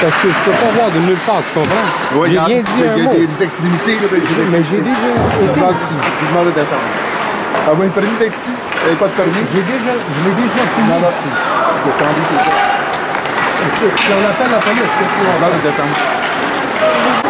parce que je peux pas voir de nulle part, tu comprends? Oui, il y a, des, extrémités. Là, des- Mais j'ai déjà Je été demande, ici. je demande de descendre. Avoir un permis d'être ici, euh, pas de permis? J'ai déjà, je l'ai déjà fini Non, non. c'est ça. Si on appelle la police, qu'est-ce qu'on Je va demande de descendre.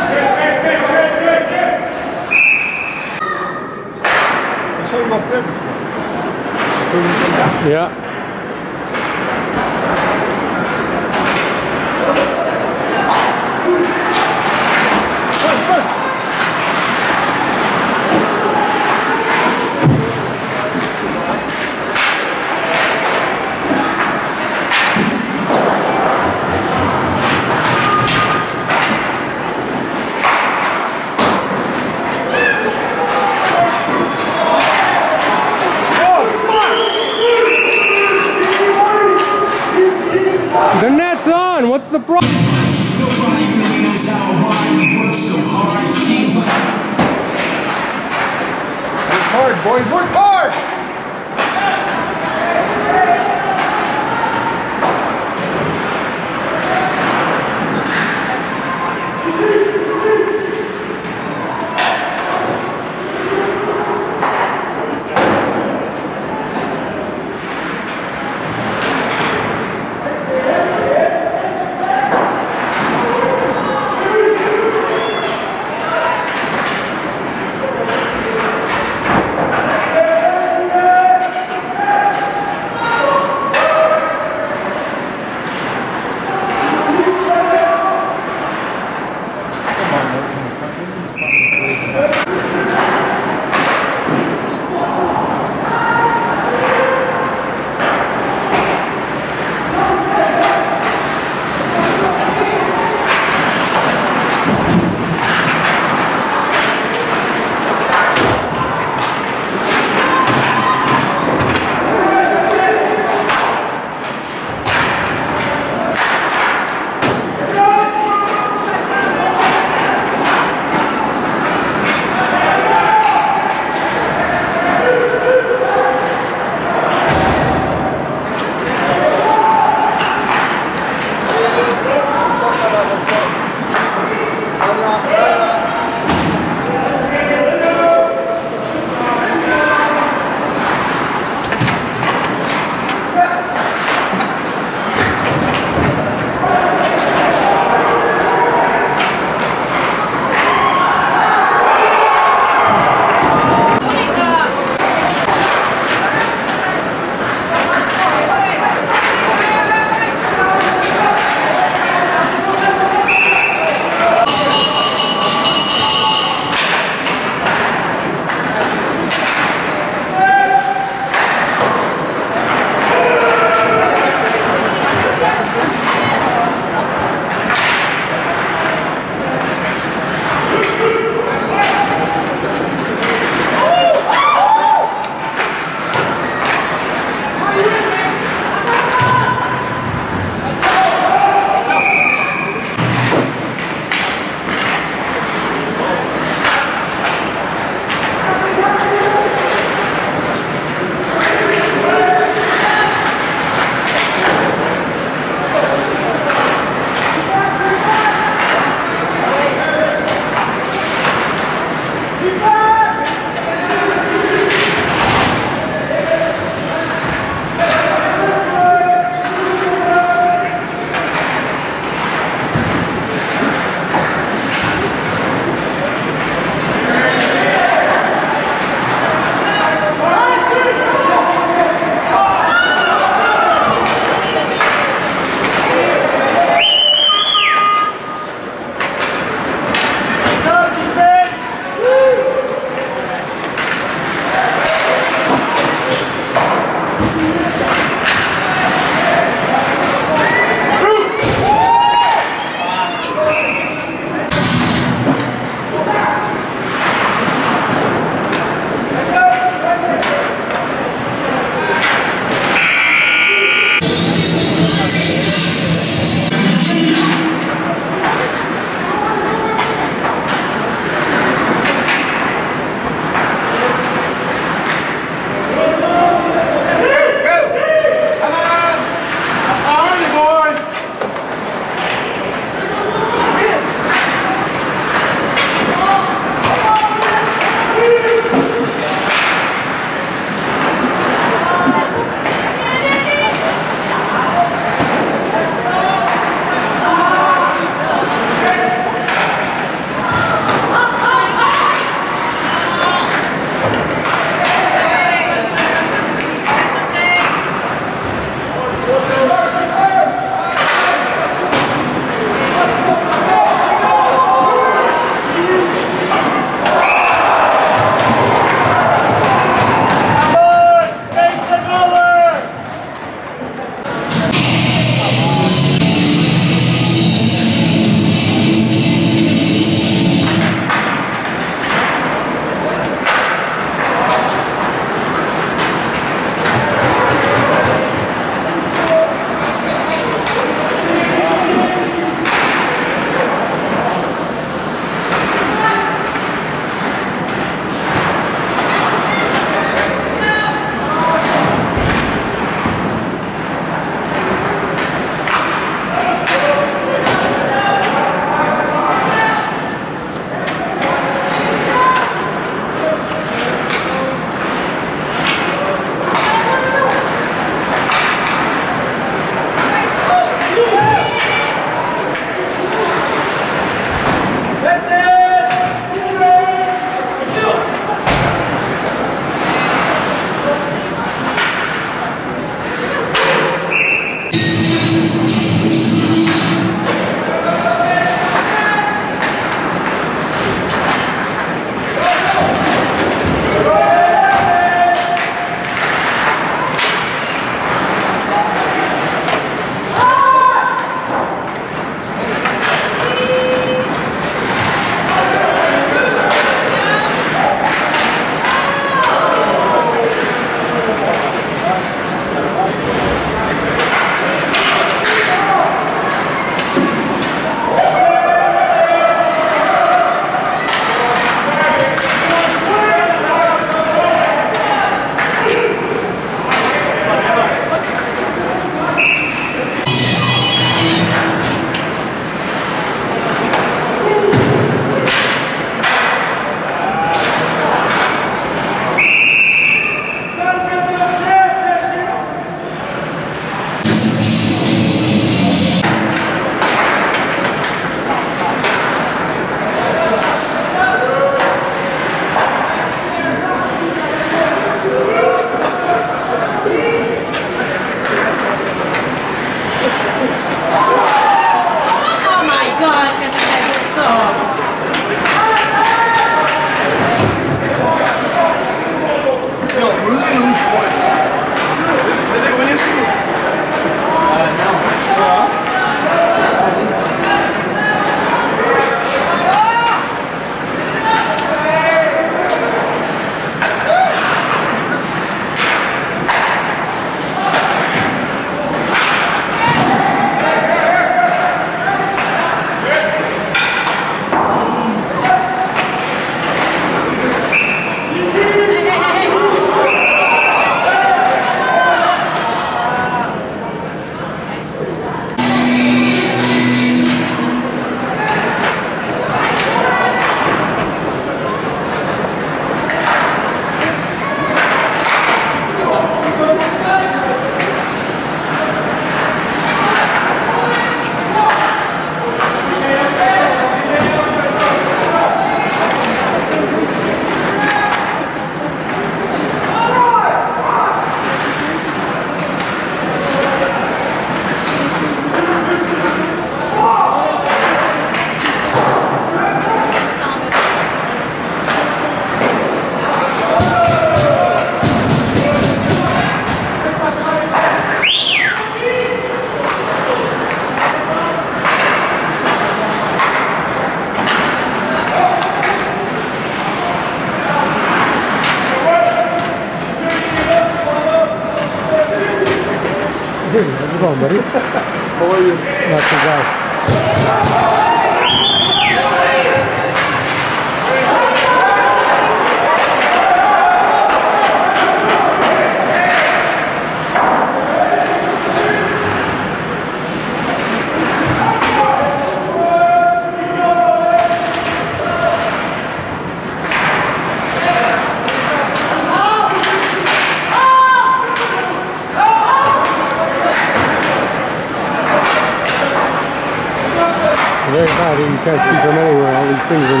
Things in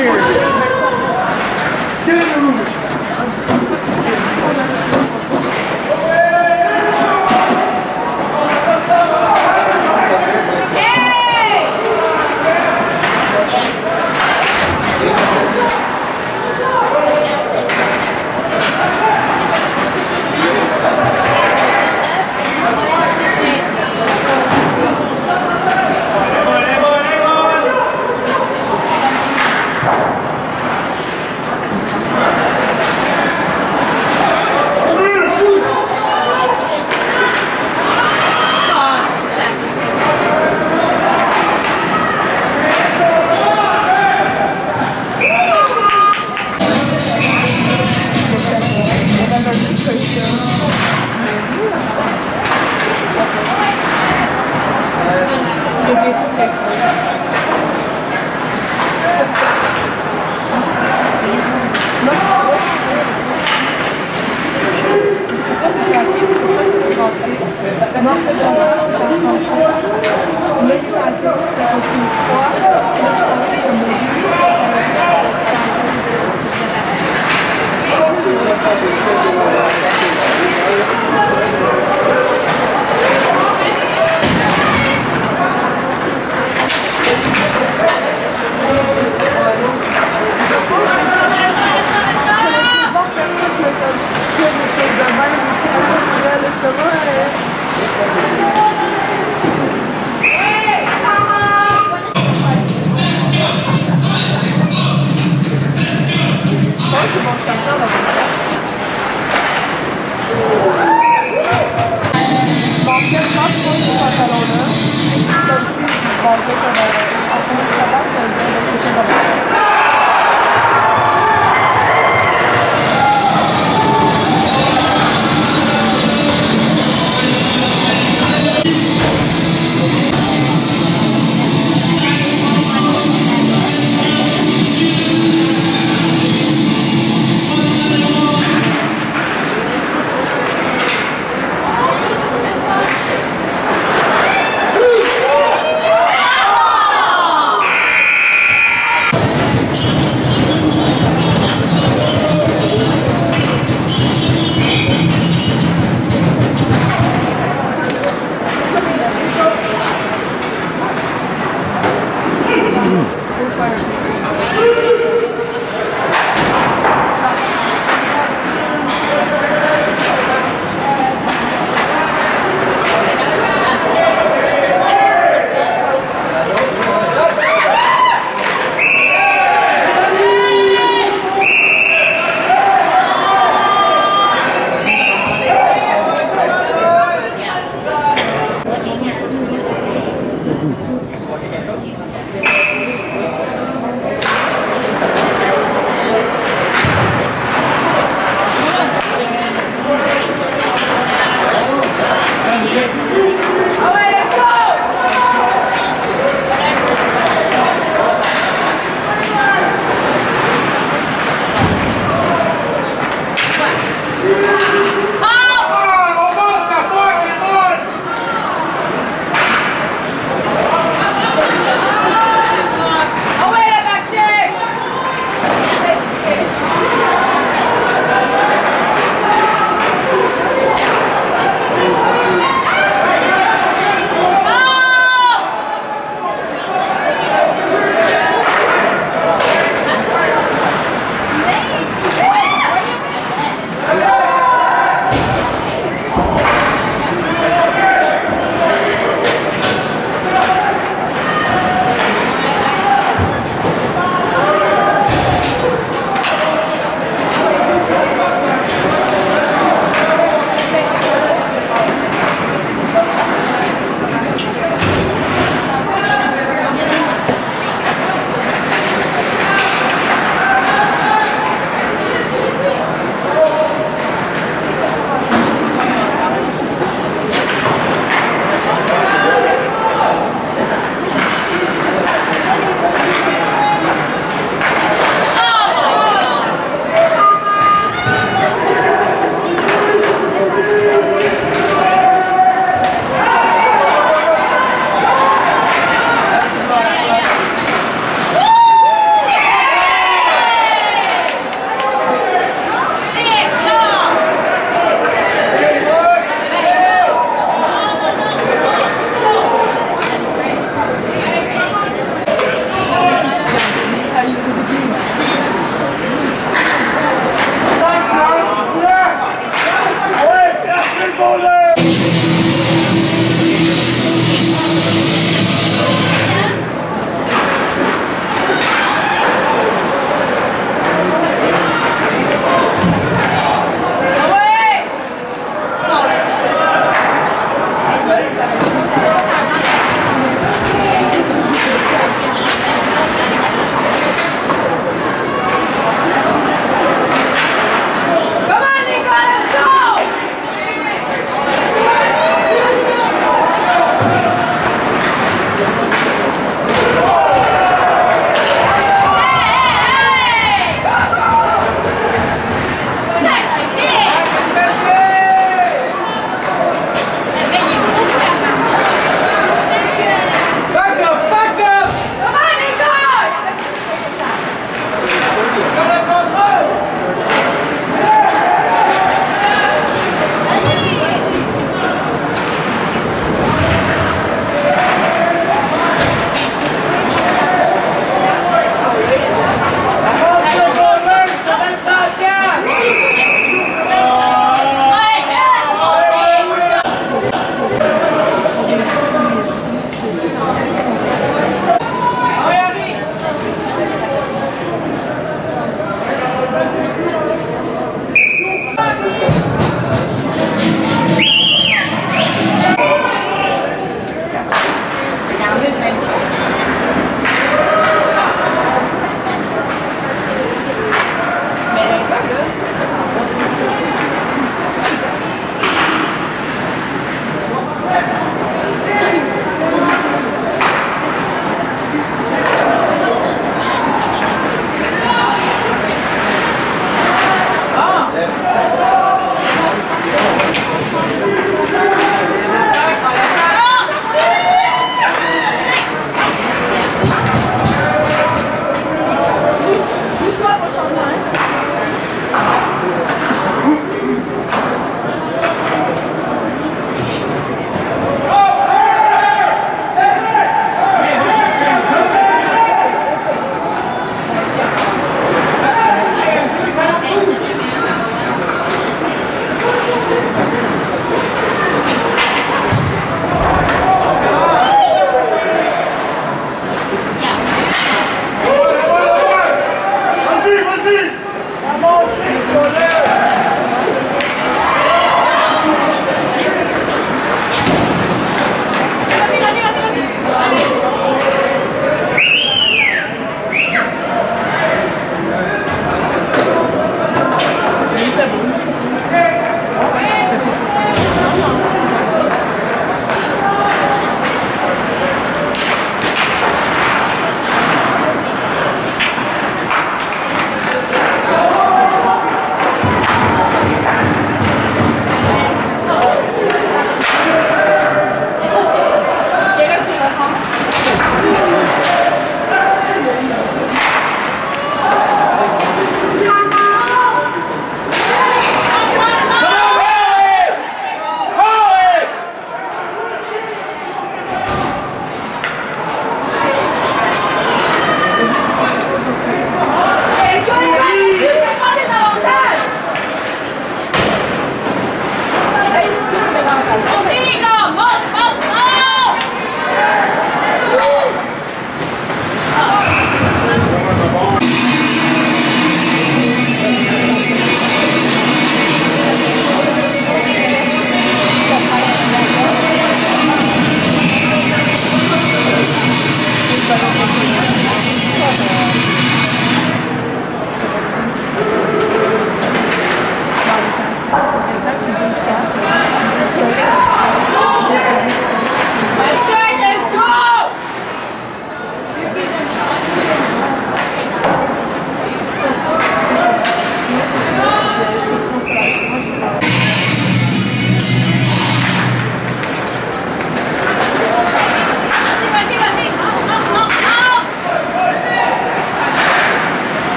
Cheers.